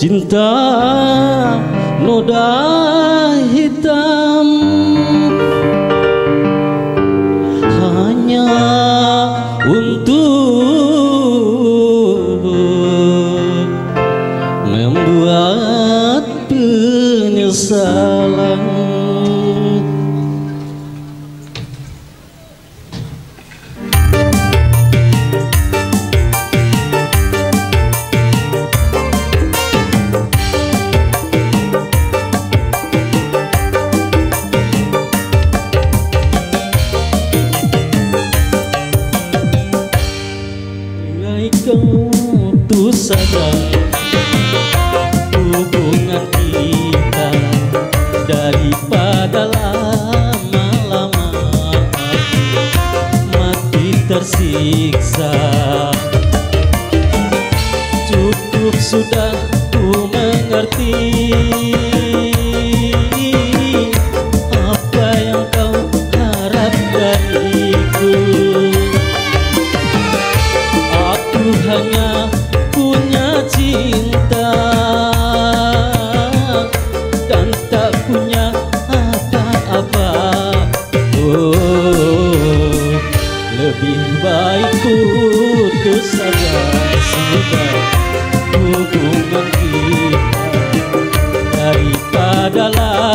Cinta noda hitam. Hanya untuk sugeng tusada hubungan kita daripada lama-lama. Mati tersiksa. Cukup sudah ku mengerti. hanya punya cinta. Dan tak punya apa-apa. Oh, Lebih baik putus saja. Sudah hubungan kita Daripada lah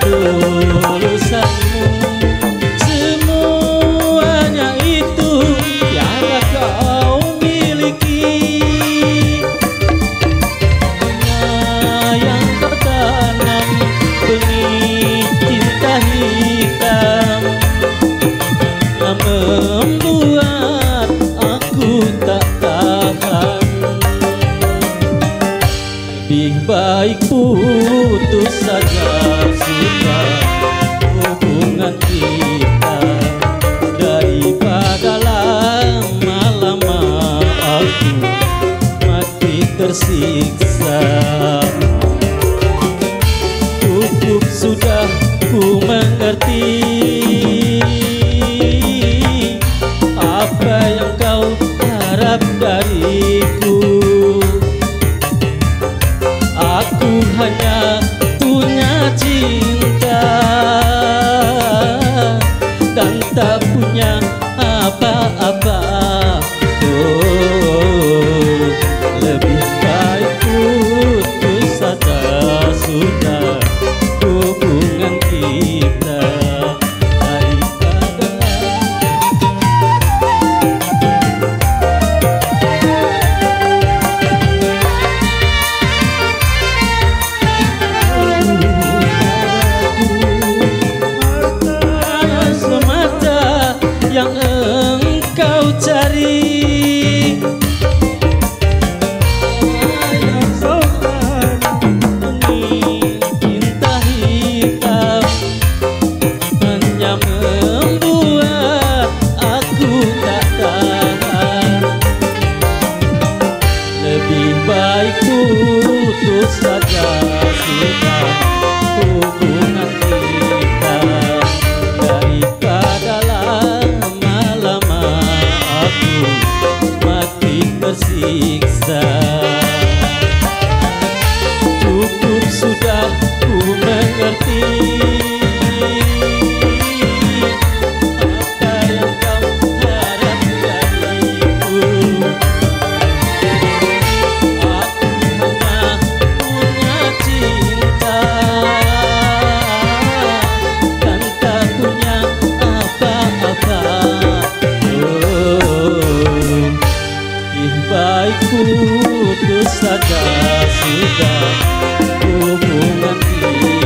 to lenyap dariku. Aku hanya punya cinta Dan tak to six. Baikku putus saja sudah hubungan kita